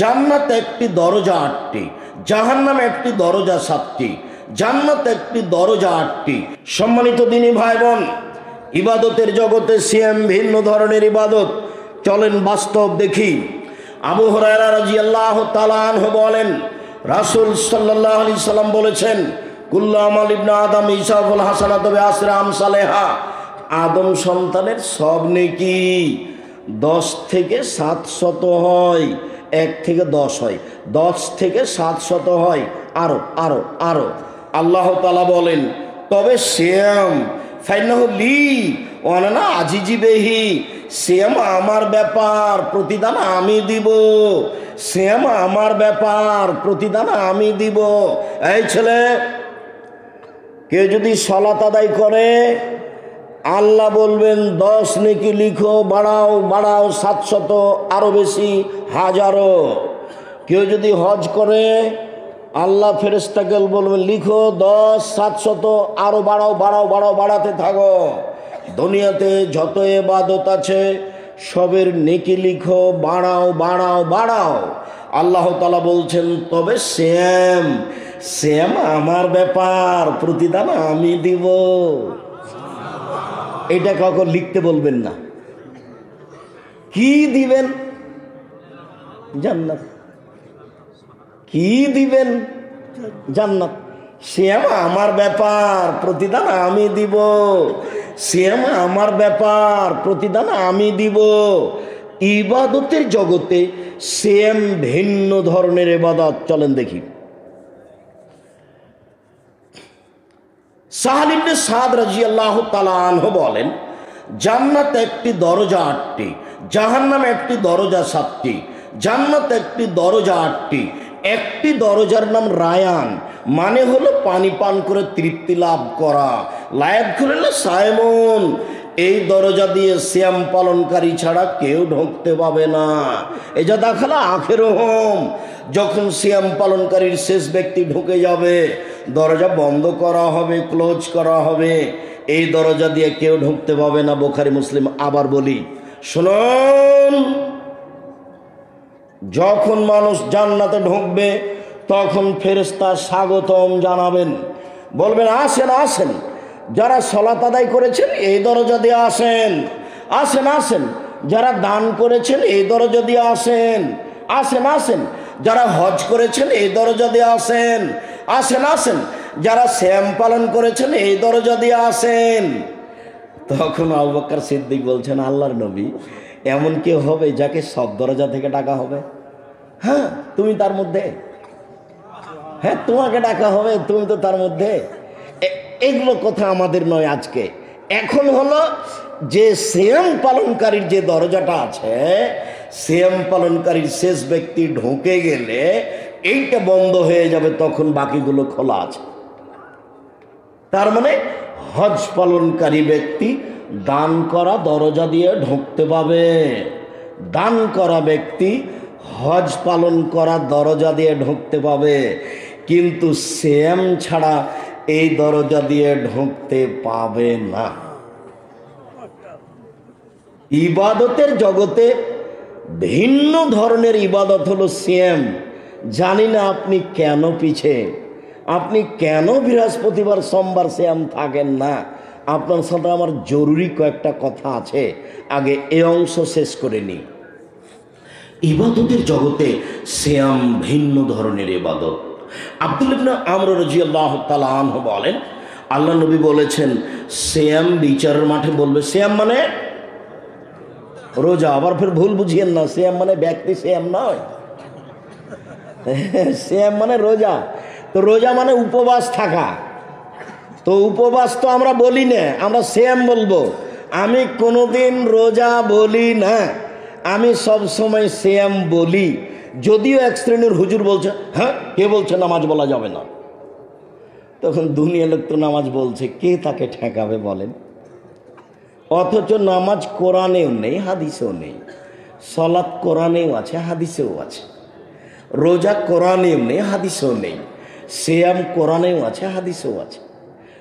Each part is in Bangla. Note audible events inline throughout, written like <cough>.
জান্নাত একটি দরজা আটটি, জাহান্নাম একটি দরজা সাতটি, জান্নাত একটি দরজা আটটি। সম্মানিত দিনী ভাই বোন ইবাদতের জগতে সিএম ভিন্ন ধরনের ইবাদত। চলেন বাস্তব দেখি। আবু হরাইরা রাজিয়াল্লাহ তালাহ বলেন, রাসূল সাল্লাল্লাহু আলাইহি সাল্লাম বলেছেন কুল্লা আমাল ইবনা আদম ইসাফুল হাসানা তবে আসরাম সালেহা আদম সন্তানের সব নেকি দশ থেকে সাত শত হয়। এক থেকে দশ হয়। দশ থেকে সাত শত হয়। আরও আরও আরও। আল্লাহ তালা বলেন, তবে শ্যাম ফাইনাহ লি অনানা আজিজি বেহি। শ্যাম আমার ব্যাপার, প্রতিদান আমি দিব। শ্যাম আমার ব্যাপার, প্রতিদান আমি দিব। এই ছেলে, কেউ যদি সলাত আদায় করে আল্লাহ বলবেন, দশ নেকি লিখো, বাড়াও বাড়াও, সাতশত, আরও বেশি, হাজারো। কেউ যদি হজ করে, আল্লাহ ফেরেস্তাকে বলবেন, লিখো দশ, সাতশত, আরও বাড়াও বাড়াও বাড়াও, বাড়াতে থাকো। দুনিয়াতে যত এবাদত আছে, সবের নেকি লিখো, বাড়াও বাড়াও বাড়াও। আল্লাহ তালা বলছেন, তবে শ্যাম শ্যাম আমার ব্যাপার, প্রতিদান আমি দিব। এটা কাউকে লিখতে বলবেন না। কি দিবেন? জান্নাত। কি দিবেন? জান্নাত। শ্যাম আমার ব্যাপার, প্রতিদান আমি দিব। শ্যাম আমার ব্যাপার, প্রতিদান আমি দিব। ইবাদতের জগতে সেম ভিন্ন ধরনের এবাদত চলেন দেখি। সাহালিবনে সাদ রাজি আল্লাহ তালাহ বলেন, জান্নাত একটি দরজা আটটি, জাহান্নাম একটি দরজা সাতটি, জান্নাত একটি দরজা আটটি, একটি দরজার নাম রায়ান মানে হলো পানি পান করে তৃপ্তি লাভ করা। লায়াত খুলে সায়মন এই দরজা দিয়ে শ্যাম পালনকারী ছাড়া কেউ ঢুকতে পাবে না। যা দেখালা আখের হোম যখন শ্যাম পালনকারীর শেষ ব্যক্তি ঢুকে যাবে দরজা বন্ধ করা হবে ক্লোজ করা হবে। এই দরজা দিয়ে কেউ ঢুকতে পাবে না, বোখারি মুসলিম আবার বলি। শুনুন, যখন মানুষ জান্নাতে ঢুকবে, তখন ফেরেস্তা স্বাগতম জানাবেন। বলবেন, আসেন আসেন। যারা সলাত আদায় করেছেন, এই দরজা দিয়ে আসেন। আসেন আসেন। যারা দান করেছেন, এই দরজা দিয়ে আসেন। আসেন আসেন। যারা হজ করেছেন, এই দরজা দিয়ে আসেন। আসেন আসেন। যারা শ্যাম পালন করেছেন, এই দরজা দিয়ে আসেন। তখন আবুবকর সিদ্দিক বলছেন, আল্লাহর নবী, এমন কেউ হবে যাকে সব দরজা থেকে ডাকা হবে? হ্যাঁ তুমি তার মধ্যে? হ্যাঁ তোমাকে ডাকা হবে, তুমি তো তার মধ্যে? এগুলো কথা আমাদের নয় আজকে। এখন হলো যে সেম পালনকারীর যে দরজাটা আছে সেম পালনকারীর শেষ ব্যক্তি ঢুকে গেলে এইটা বন্ধ হয়ে যাবে, তখন বাকিগুলো খোলা আছে। তার মানে হজ পালনকারী ব্যক্তি দান করা দরজা দিয়ে ঢুকতে পাবে। দান করা ব্যক্তি হজ পালন করা দরজা দিয়ে ঢুকতে পাবে। কিন্তু সেম ছাড়া এই দরজা দিয়ে ঢুকতে পাবে না। ইবাদতের জগতে ভিন্ন ধরনের ইবাদত হলো সেম জানি না আপনি কেন পিছে। আপনি কেন বৃহস্পতিবার সোমবার শ্যাম থাকেন না? আপনার সাথে আমার জরুরি কয়েকটা কথা আছে। আগে এ অংশ শেষ করে নিই ইবাদতের জগতে শ্যাম ভিন্ন ধরনের ইবাদত। আব্দুল ইবনে আমর রাজিয়াল্লাহ বলেন, আল্লাহ নবী বলেছেন শ্যাম বিচারের মাঠে বলবে শ্যাম মানে? রোজা। আবার ফের ভুল বুঝিয়েন না শ্যাম মানে ব্যক্তি শ্যাম নয়। <laughs> শ্যাম মানে রোজা। তো রোজা মানে উপবাস থাকা। তো উপবাস তো আমরা বলি না, আমরা শ্যাম বলব। আমি কোনোদিন রোজা বলি না, আমি সব সময় শ্যাম বলি। যদিও এক শ্রেণির হুজুর বলছে হ্যাঁ কে বলছে নামাজ বলা যাবে না? তখন দুনিয়া লোক তো নামাজ বলছে, কে তাকে ঠেকাবে বলেন? অথচ নামাজ কোরআনেও নেই, হাদিসেও নেই। সলাৎ কোরআনেও আছে, হাদিসেও আছে। রোজা কোরআনেও নেই, হাদিসেও নেই। শ্যাম কোরআনেও আছে, হাদিসেও আছে।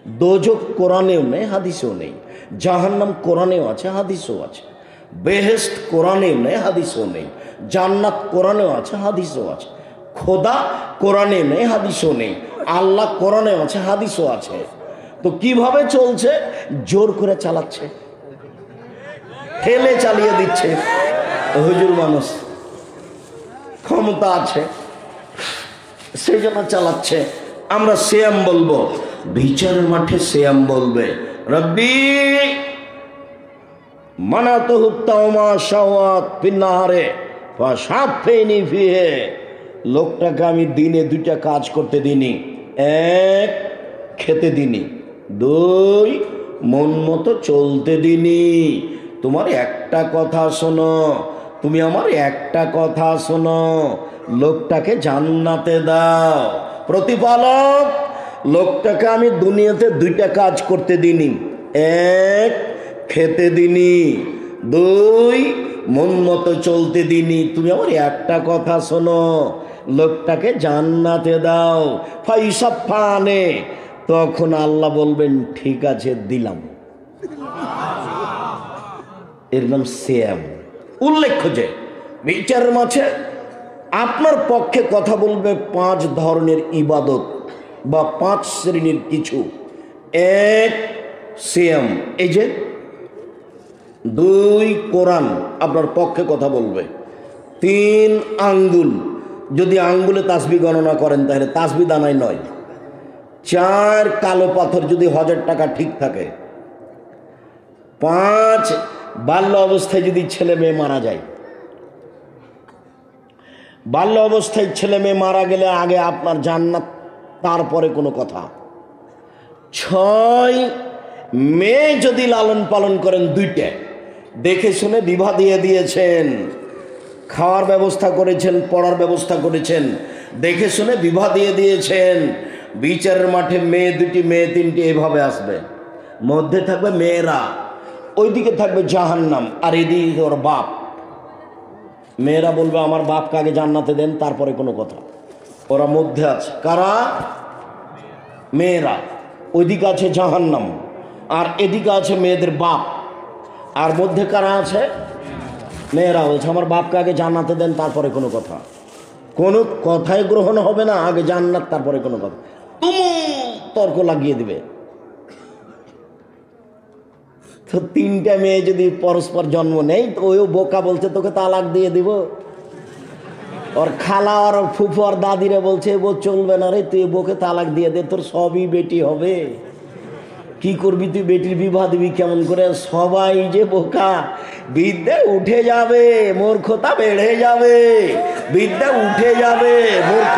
দোজক কোরআনেও নেই, হাদিসেও নেই। জাহান্নাম কোরআনেও আছে, হাদিসেও আছে। বেহেস্ত কোরআনেও নেই, হাদিসেও নেই। জান্নাত কোরআনেও আছে, হাদিসও আছে। খোদা কোরআনে নেই, হাদিসও নেই। আল্লাহ কোরআনে আছে, হাদিসও আছে। তো কীভাবে চলছে? জোর করে চালাচ্ছে। ঠেলে চালিয়ে দিচ্ছে। হুজুর মানুষ। ক্ষমতা আছে সেই জন্য চালাচ্ছে। আমরা শ্যাম বলব, বিচারের মাঠে শ্যাম বলবে, রব্বি লোকটাকে আমি দিনে দুইটা কাজ করতে দিনি এক, খেতে দিনি দুই, মন মতো চলতে দিনি তোমার একটা কথা শোনো তুমি আমার একটা কথা শোনো, লোকটাকে জান্নাতে দাও। প্রতিপালক, লোকটাকে আমি দুনিয়াতে দুইটা কাজ করতে দিনি এক, খেতে দিনি দুই, মন মতো চলতে দিনি তুমি আমার একটা কথা শোনো, লোকটাকে জান্নাতে দাও। ফাইসব ফানে তখন আল্লাহ বলবেন, ঠিক আছে, দিলাম। এর নাম সিয়াম উল্লেখ্য যে বিচারের মাঝে আপনার পক্ষে কথা বলবে পাঁচ ধরনের ইবাদত বা পাঁচ শ্রেণির কিছু। এক, সিয়াম। এই যে দুই, কোরআন আপনার পক্ষে কথা বলবে। তিন, আঙ্গুল। যদি আঙ্গুলে তাসবি গণনা করেন তাহলে তাসবি দানায় নয়। চার, কালো পাথর যদি হাজার টাকা ঠিক থাকে। পাঁচ বাল্য অবস্থায় যদি ছেলে মেয়ে মারা যায়, বাল্য অবস্থায় ছেলে মেয়ে মারা গেলে আগে আপনার জান্নাত, তারপরে কোনো কথা। ছয় মেয়ে যদি লালন পালন করেন দুইটা। দেখে শুনে বিবাহ দিয়ে দিয়েছেন, খাওয়ার ব্যবস্থা করেছেন, পড়ার ব্যবস্থা করেছেন। দেখে শুনে বিবাহ দিয়ে দিয়েছেন, বিচারের মাঠে মেয়ে দুটি, মেয়ে তিনটি এভাবে আসবে। মধ্যে থাকবে মেয়েরা। ওইদিকে থাকবে জাহান্নাম, আর এদিকে ওর বাপ। মেয়েরা বলবে, আমার বাপকে আগে জান্নাতে দেন, তারপরে কোনো কথা। ওরা মধ্যে আছে। কারা? মেয়েরা। ওইদিকে আছে জাহান্নাম, আর এদিকে আছে মেয়েদের বাপ। আর মধ্যে কারা আছে? মেয়েরা বলছে, আমার বাপকে আগে জান্নাতে দেন, তারপরে কোনো কথা। কোনো কথাই গ্রহণ হবে না, আগে জান্নাত, তারপরে কোনো কথা। তুমু তর্ক লাগিয়ে দিবে। তো তিনটা মেয়ে যদি পরস্পর জন্ম নেই তো ওই বোকা বলছে, তোকে তালাক দিয়ে দিব। ওর খালা আর ফুফু আর দাদিরা বলছে বো চলবে না রে, তুই বউকে তালাক দিয়ে দে, তোর সবই বেটি হবে। কি করবি তুই, বেটির বিবাহ দিবি কেমন করে? সবাই যে বোকা, বিদ্যা উঠে যাবে, মূর্খতা বেড়ে যাবে। বিদ্যা উঠে যাবে মূর্খ